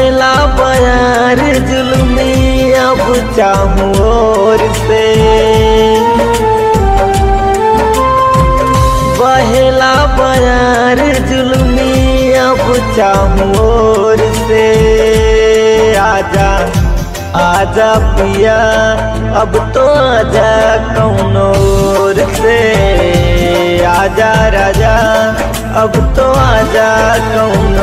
मिला प्यार जुलमी अब चाहूँ और से। बहला प्यार जुलमी अब चाहूँ और से। आजा आजा पिया, अब तो आजा कौन और से। आजा राजा, अब तो आजा कौन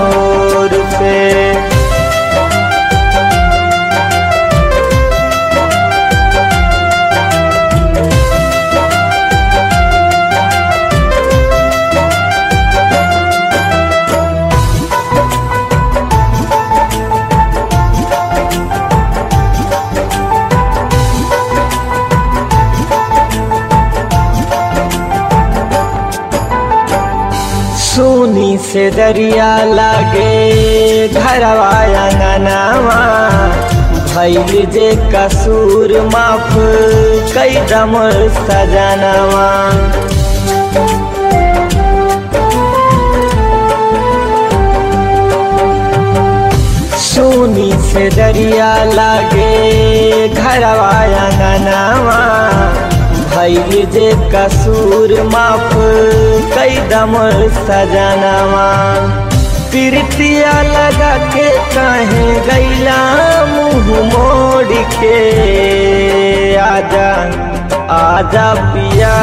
सोनी से दरिया लागे घरवा अंगनावा भैल जे कसूर माफ़, कई दम सजनवा। सोनी से दरिया लागे घरवा अंगनावा भैल जे कसूर माफ़, कई दम सजनवा प्रीतिया लगा के कहे गैला मुँह मोड़ के। आजा आजा पिया,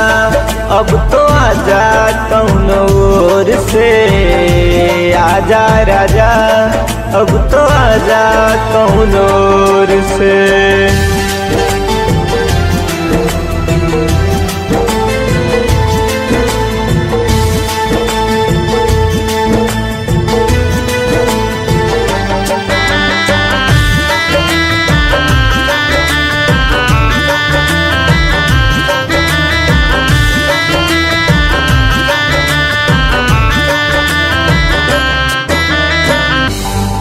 अब तो आजा कौनो ओर से। आजा राजा, अब तो आजा कौनो ओर से।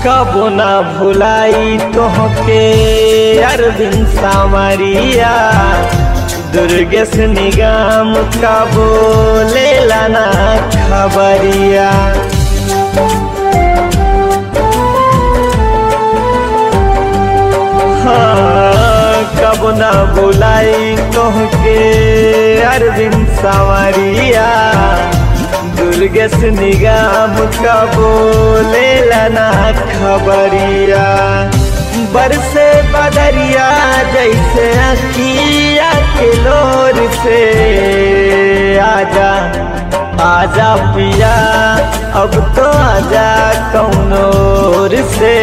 कबो ना भुलाई तोहके अरविंद सामरिया दुर्गेश निगम कबो ले लाना खबरिया। हाँ, कबो ना भुलाई तोहके अरविंद सामरिया दुर्गेश निगम का बोले लना खबरिया बरसे बदरिया, जैसे अखिया के लोर से। आजा आजा पिया, अब तो आजा कौनोर से।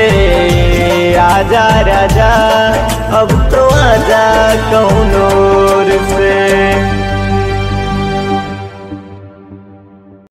आजा राजा, अब तो आजा कौनोर से